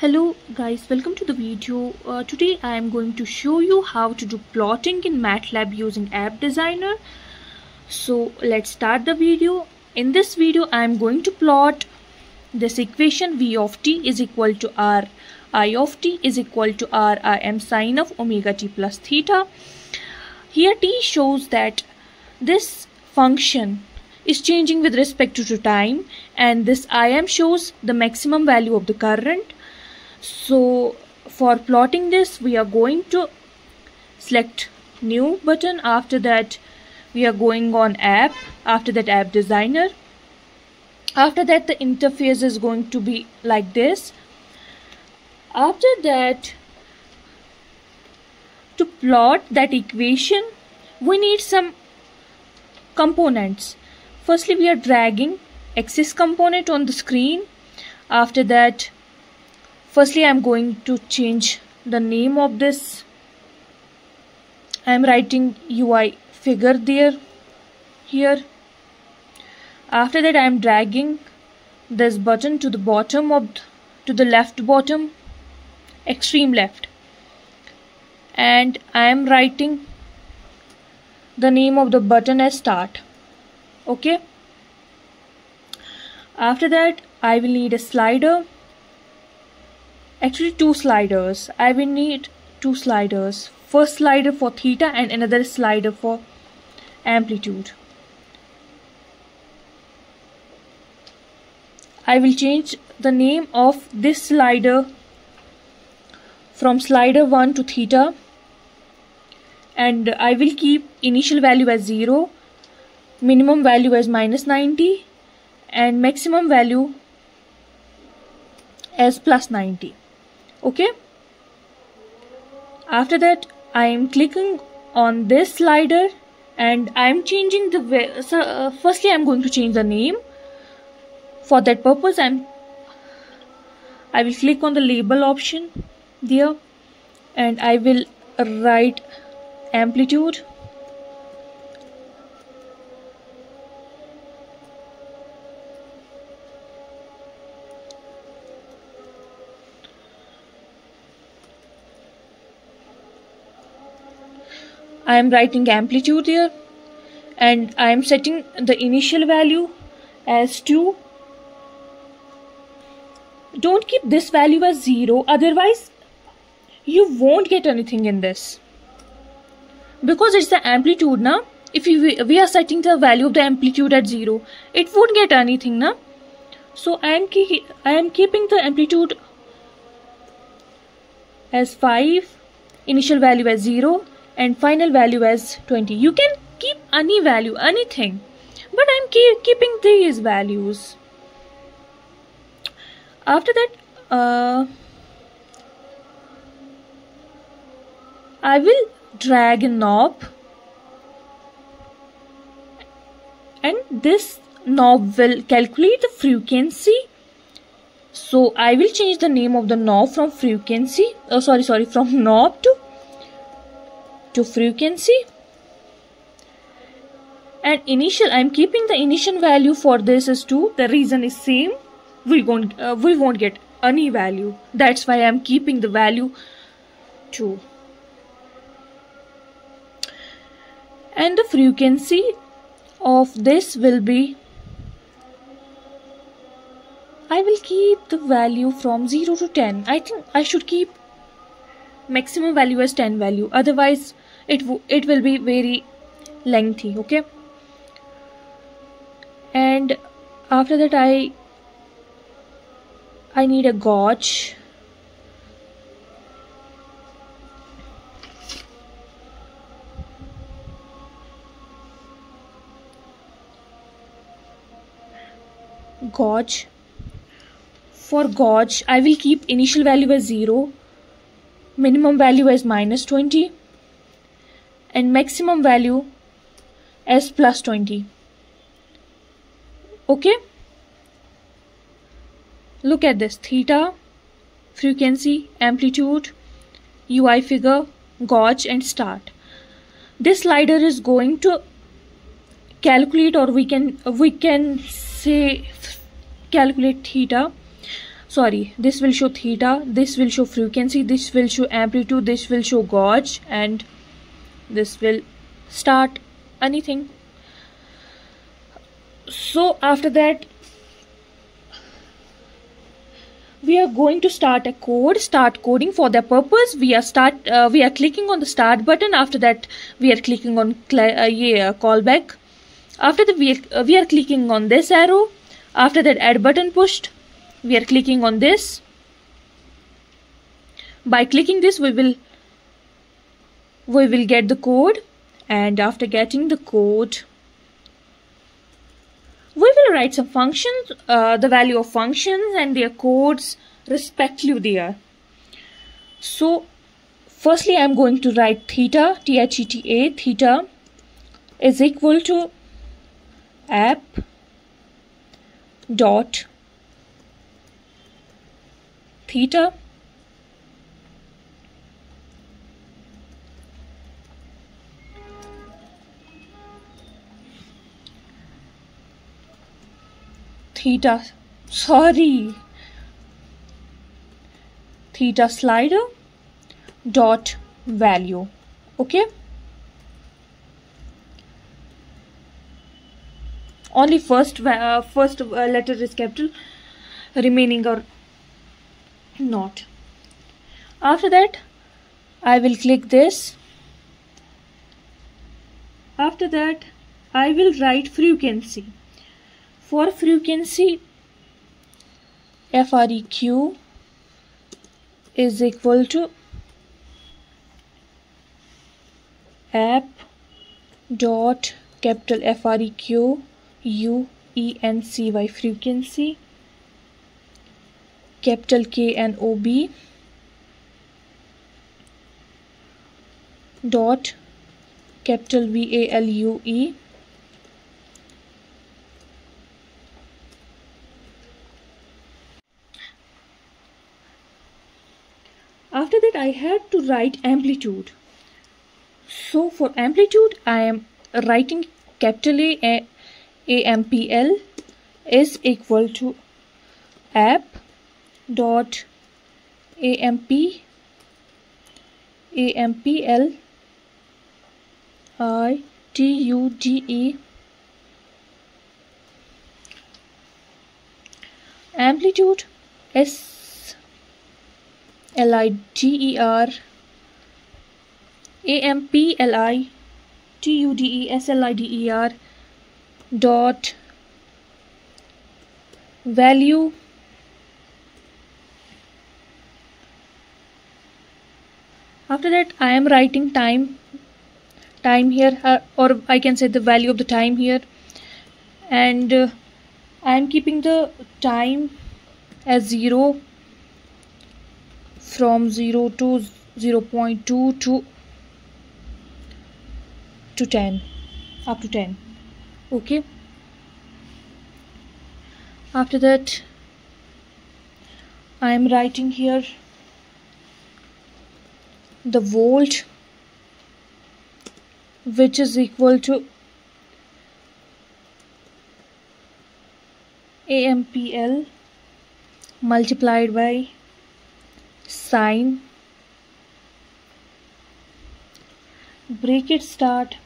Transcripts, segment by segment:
hello guys. Welcome to the video. Uh, today I am going to show you how to do plotting in MATLAB using app designer. So let's start the video. In this video I am going to plot this equation v of t is equal to r i of t is equal to r i m sine of omega t plus theta. Here t shows that this function is changing with respect to time and this im shows the maximum value of the current so for plotting this we are going to select new button. After that we are going on app. After that app designer. After that the interface is going to be like this. After that to plot that equation we need some components. Firstly we are dragging axis component on the screen. After that firstly I'm going to change the name of this. I'm writing UI figure there here. After that I'm dragging this button to the bottom of to the left bottom extreme left. And I am writing the name of the button as start okay? After that I will need a slider actually two sliders. I will need two sliders. First slider for theta and another slider for amplitude. I will change the name of this slider from slider 1 to theta. And I will keep initial value as 0 minimum value as minus 90 and maximum value as plus 90 okay? After that I am clicking on this slider and I am changing the way so uh, firstly I'm going to change the name. For that purpose I'm I will click on the label option there and I will write amplitude I am writing amplitude here and I am setting the initial value as 2 don't keep this value as 0 otherwise you won't get anything in this. Because it's the amplitude now if you, we are setting the value of the amplitude at 0 it won't get anything now so I am, I am keeping the amplitude as 5 initial value as 0 and final value as 20 you can keep any value anything but I'm keep, keeping these values. After that uh, I will drag a knob and this knob will calculate the frequency. So I will change the name of the knob from frequency oh sorry sorry from knob to to frequency. And initial I'm keeping the initial value for this is 2 the reason is same. We won't uh, we won't get any value. That's why I'm keeping the value 2 and the frequency of this will be I will keep the value from 0 to 10 I think I should keep maximum value as 10 value. Otherwise it it will be very lengthy okay? And after that I I need a gauge. Gauge. For gauge I will keep initial value as 0 minimum value as minus 20 and maximum value as plus 20 okay? Look at this. Theta frequency amplitude UI figure gauge and start. This slider is going to calculate or we can we can say calculate theta sorry this will show theta this will show frequency this will show amplitude this will show gauge and this will start anything. So after that we are going to start a code start coding for the purpose. We are start uh, we are clicking on the start button. After that we are clicking on uh, yeah, callback. After that we are, uh, we are clicking on this arrow. After that add button pushed we are clicking on this by clicking this we will we will get the code and after getting the code we will write some functions, uh, the value of functions and their codes respectively there. So firstly I'm going to write theta, T-H-E-T-A, theta is equal to app dot theta theta sorry. Theta slider dot value okay? Only first uh, first uh, letter is capital remaining or not. After that I will click this. After that I will write frequency. For frequency FREQ is equal to app dot capital FREQ U E N C Y frequency capital K N O B dot capital V A L U E after that I had to write amplitude. So for amplitude I am writing capital A, A AMPL is equal to app dot AMP AMPL I T U D E. Amplitude S L I G E R A M P L I T U D E S L I D E R dot value after that I am writing time time here uh, or I can say the value of the time here. And uh, I am keeping the time as 0 from 0 to 0 0.2 to to 10 up to 10 okay? After that I am writing here the volt which is equal to AMPL multiplied by sine. Bracket start.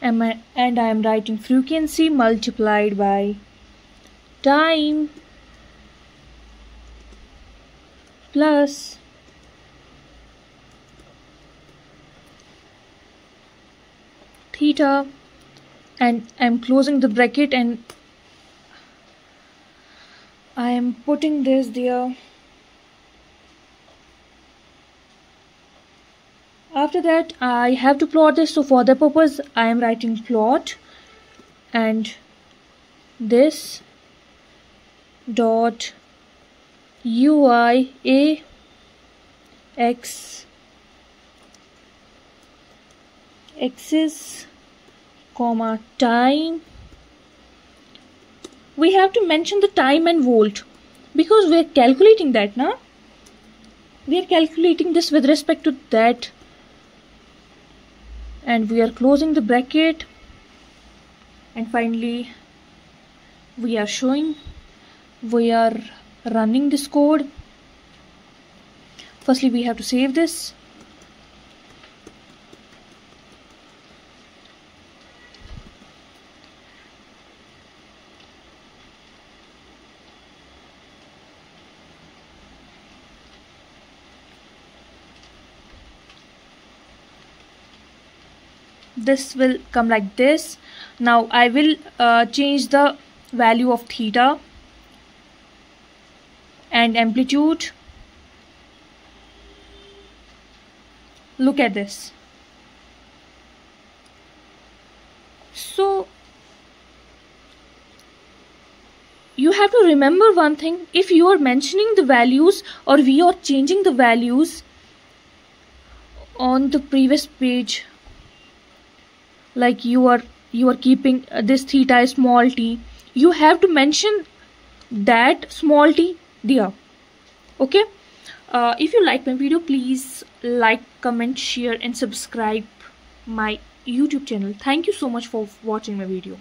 And I am writing frequency multiplied by time plus. Theta. And I'm closing the bracket and I am putting this there. After that I have to plot this. So for the purpose I am writing plot and this dot UI A X. Axis comma time. We have to mention the time and volt because we are calculating that now we are calculating this with respect to that. And we are closing the bracket. And finally we are showing we are running this code firstly we have to save this. This will come like this. Now I will uh, change the value of theta and amplitude. Look at this. So you have to remember one thing. If you are mentioning the values or we are changing the values on the previous page like you are you are keeping uh, this theta is small t you have to mention that small t there okay? Uh, if you like my video please like comment share and subscribe my youtube channel. Thank you so much for watching my video